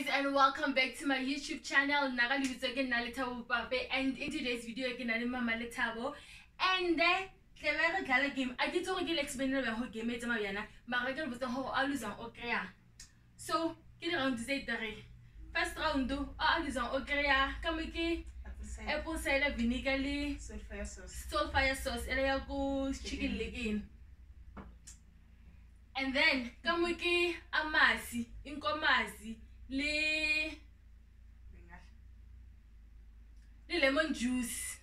guys and welcome back to my youtube channel. Nna ka lebitso ke nna Lethabo Bopape and in today's video ke na le mama lethabo and eh, tlebe re dlala game. A ke tse gore ke le go game e tsamaya bjana? Mara ke le botsang gore a losang o kry-a? So ke di-round tse three. First round a a losang o kry-a? Ka mo ke apple cider vinegar le soul fire sauce ele ya ko Chicken Licken and then ka mo ke amasi inkomazi le le lemon juice.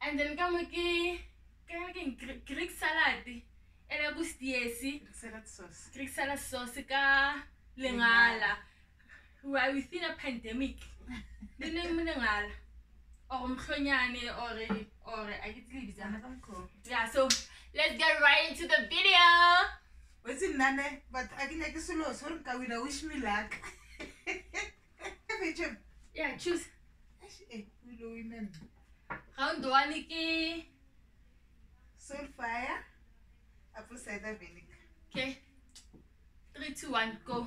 And then ka mo ke ka ke Gre- greek salad. Ele ya ko stiesi greek salad sauce ka lengala. We are within a pandemic. Le neng mo lengala. Or mhlonyane or or ke tsile bitsang yeah so let's get right into the video wetsi nnane but a ke nyake selo se gore nka wina wish me luck. Fetšem yeah choose. Wile women round one ke soul fire apple cider vinegar. Okay. Three two one go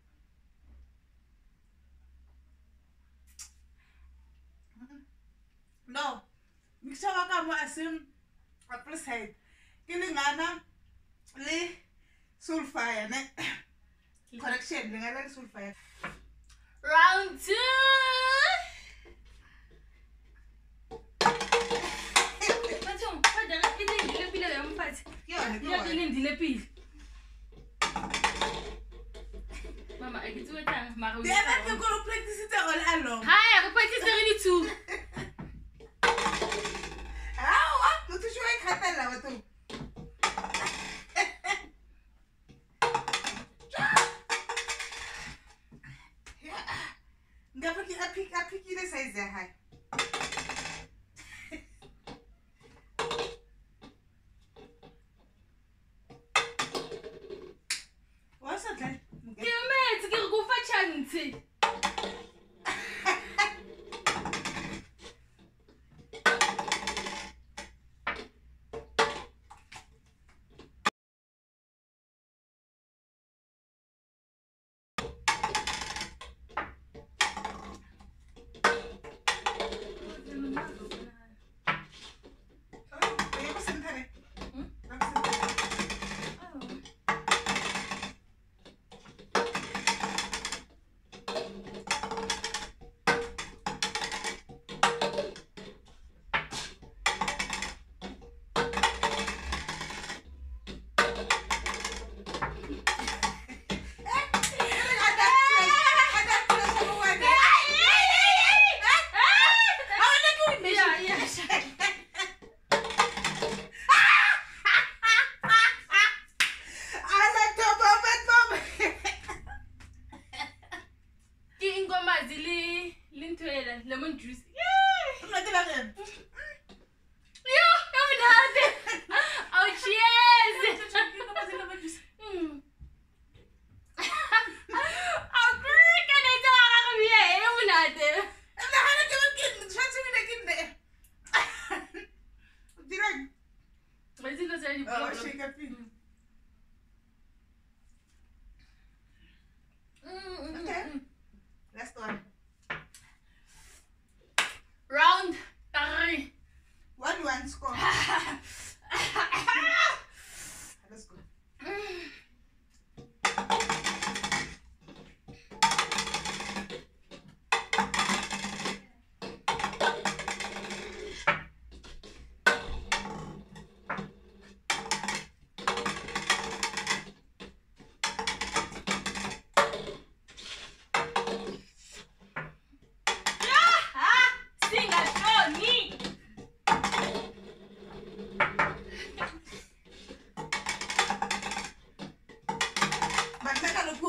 wa ka mo a seng apple side ke lengana le sulfire ne? Correction lengana le sulfire round two! Bathong ba dira e leng dile pele ya mofatshe nepel lah betul. Gak pergi api-api kira saya zahai. direct. Mas ainda você é de. Eu achei que é filho.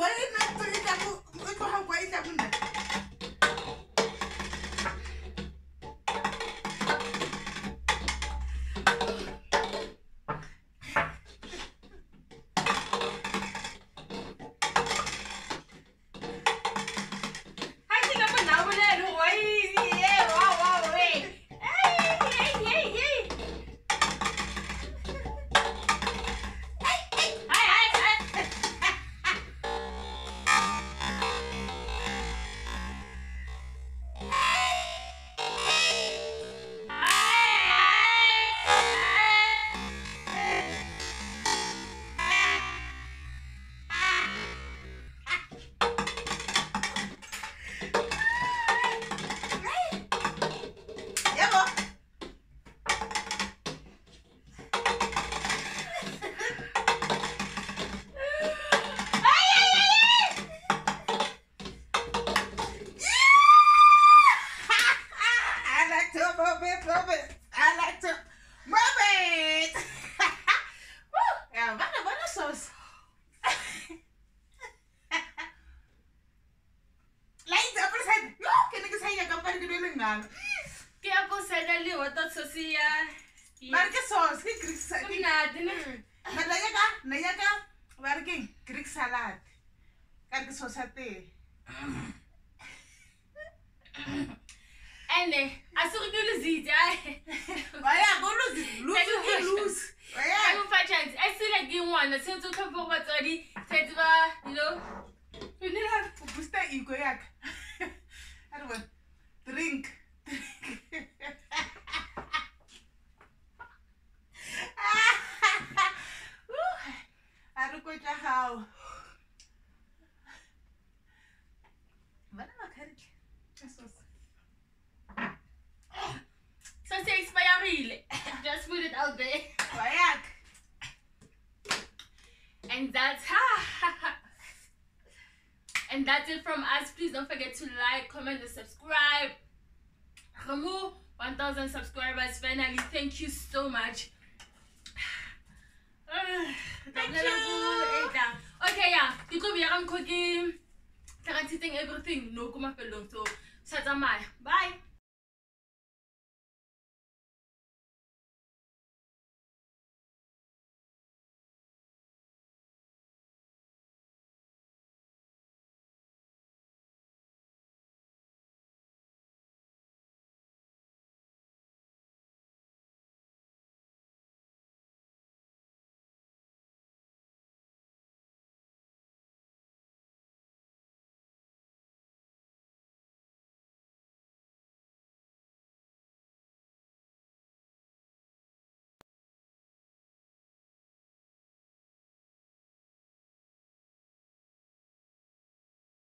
wait a minute. Ke ya posela le water sauce ya mare ke sauce ke greek sa- Go ke- monate, ne? na na yaka na yaka ba re keng greek salad ka re ke sauce ya teng ene a se go ke lositse kwetla gago bana makgaritlhe so se expireile just put it out there. And that's and that's it from us. Please don't forget to like comment and subscribe. Remove 1000 subscribers finally. Thank you so much ah Thank Thank you. okay yeah ke tlo beya ka mokgwa ke tla ka ntshitseng everything. No ko mafelong. So sa tsamaya. Bye